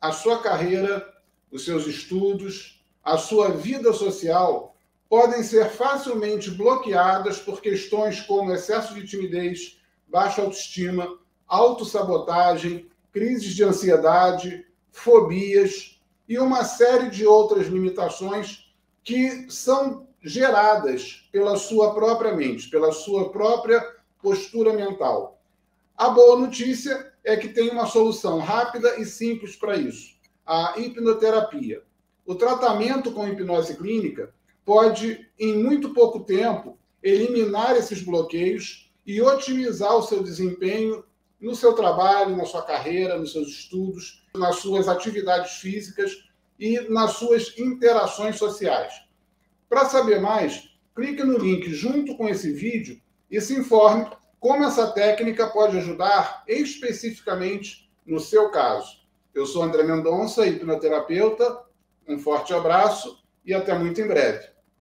a sua carreira, os seus estudos, a sua vida social podem ser facilmente bloqueadas por questões como excesso de timidez, baixa autoestima, autossabotagem, crises de ansiedade, fobias e uma série de outras limitações que são geradas pela sua própria mente, pela sua própria postura mental. A boa notícia é que tem uma solução rápida e simples para isso: a hipnoterapia. O tratamento com hipnose clínica pode, em muito pouco tempo, eliminar esses bloqueios e otimizar o seu desempenho no seu trabalho, na sua carreira, nos seus estudos, nas suas atividades físicas e nas suas interações sociais. Para saber mais, clique no link junto com esse vídeo e se informe como essa técnica pode ajudar especificamente no seu caso. Eu sou André Mendonça, hipnoterapeuta. Um forte abraço e até muito em breve.